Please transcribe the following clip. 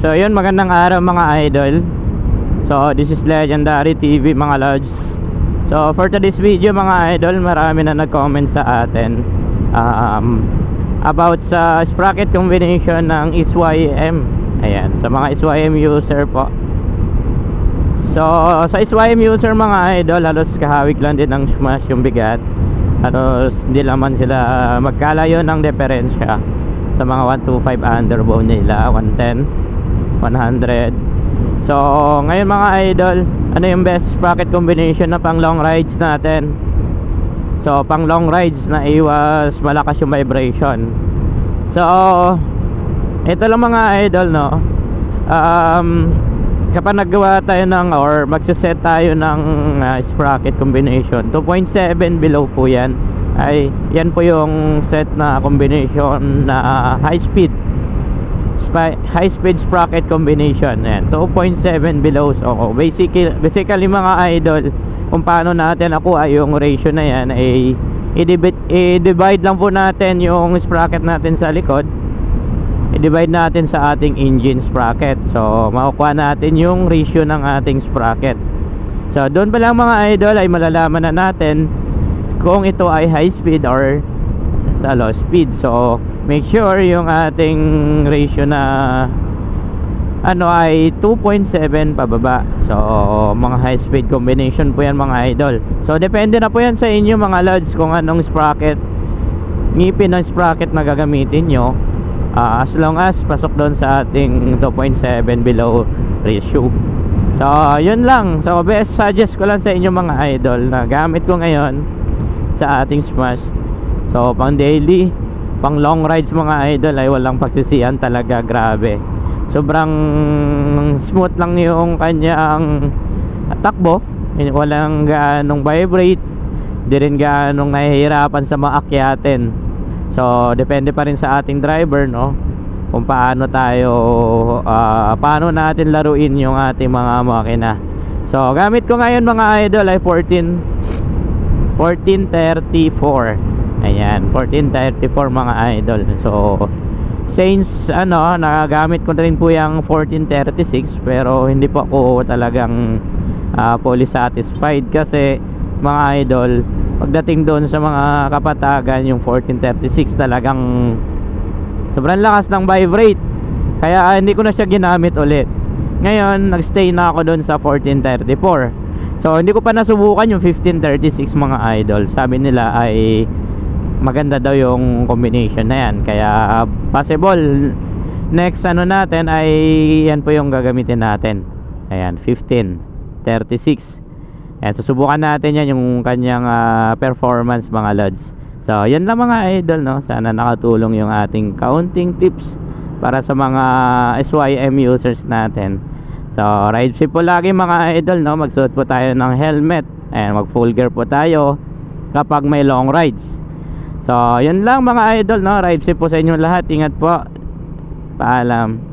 So yun magandang araw mga idol. So this is Legendary TV mga lods. So for today's video mga idol Marami na nag-comment sa atin um, About sa sprocket combination ng SYM Ayan Sa mga SYM user po. So sa SYM user mga idol Halos kahawik lang din ng smash yung bigat. Halos hindi naman sila magkalayo ng diferensya Sa mga 125 underbone nila 110 100 so ngayon mga idol ano yung best sprocket combination na pang long rides natin? So pang long rides na iwas malakas yung vibration. So ito lang mga idol no? Um, kapag naggawa tayo ng or magsiset tayo ng uh, sprocket combination 2.7 below po yan. Ay yan po yung set na combination na uh, high speed high speed sprocket combination. Ayan, 2.7 below. So basically, basically mga idol kung paano natin nakuha yung ratio na yan ay i-divide lang po natin yung sprocket natin sa likod. I-divide natin sa ating engine sprocket. So makukuha natin yung ratio ng ating sprocket. So doon pa lang mga idol ay malalaman na natin kung ito ay high speed or sa low speed. So make sure yung ating ratio na ano ay 2.7 pababa. So mga high speed combination po yan mga idol. So depende na po yan sa inyo mga lods kung anong sprocket ngipin ng sprocket na gagamitin nyo. Uh, as long as pasok doon sa ating 2.7 below ratio. So yun lang. So best suggest ko lang sa inyo mga idol na gamit ko ngayon sa ating smash so pang daily pang long rides mga idol ay walang pagsisiyan talaga grabe. Sobrang smooth lang yung kanyang takbo. Walang gaanong vibrate di rin gaanong nahihirapan sa maakyatin so depende pa rin sa ating driver no? Kung paano tayo uh, paano natin laruin yung ating mga makina. So gamit ko ngayon mga idol ay 14 1434 Ayan, 1434 mga idol. So, since ano, nagagamit ko na rin po yung 1436 pero hindi po ako talagang uh, fully satisfied kasi mga idol, pagdating doon sa mga kapatagan yung 1436 talagang sobrang lakas ng vibrate. Kaya uh, hindi ko na siya ginamit ulit. Ngayon, nagstay na ako doon sa 1434. So, hindi ko pa nasubukan yung 1536 mga idol. Sabi nila ay maganda daw yung combination na yan. Kaya possible. Next ano natin ay yan po yung gagamitin natin. Ayan 15 36 ayan susubukan natin yan yung kanyang uh, performance mga lods. So yan lang mga idol no? Sana nakatulong yung ating counting tips para sa mga SYM users natin. So ride safe po lagi mga idol no? Magsuot po tayo ng helmet. Ayan mag full gear po tayo kapag may long rides So, yun lang mga idol, no? Ride safe po sa inyo lahat. Ingat po. Paalam.